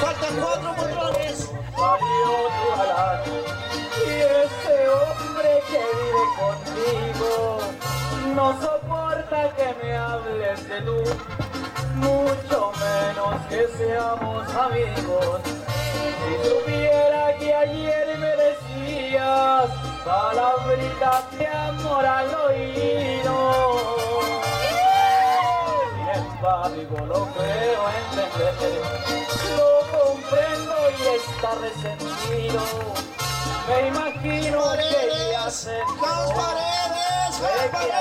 Cuatro patrones. Salió tu y ese hombre que vive conmigo no soporta que me hables de tú, mucho menos que seamos amigos. Si supiera que ayer me decías palabritas de amor al oído. Sin embargo, lo creo entender, lo comprendo y está resentido. Me imagino que ya se ¡Gas paredes!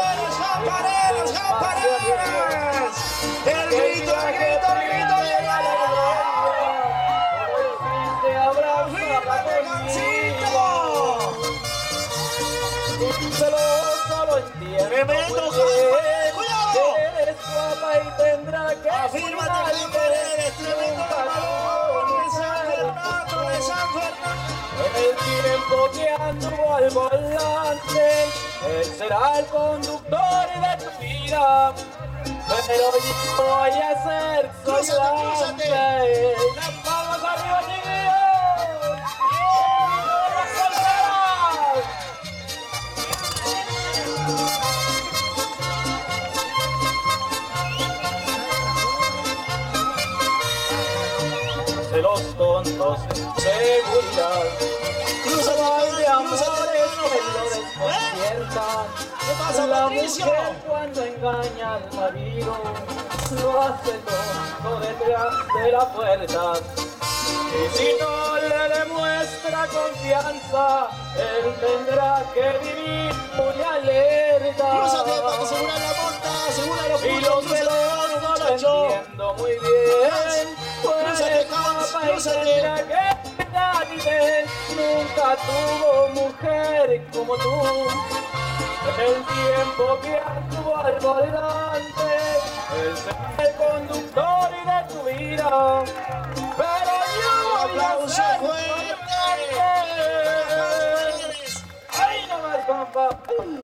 Tremendo, cuidado. que Eres guapa y tendrá que Afírmate, cuidarte. Gas paredes. Tremendo balón de San Fernando, de San Fernando. El tiempo que anduvo al volante, él será el conductor de tu vida. Pero yo voy a ser Crúzate, de los tontos, seguridad. Hay de amores que lo crúzate. desconciertan. ¿Qué pasa, La Patricio? mujer cuando engaña al marido lo hace todo detrás de la puerta. Y si no le demuestra confianza, él tendrá que vivir muy alerta. entiendo muy bien. Pues no se que nunca tuvo mujer como tú. El tiempo que actuó al volante es el conductor de tu vida. Pero yo aplauso fuerte. Ahí nomás, papá.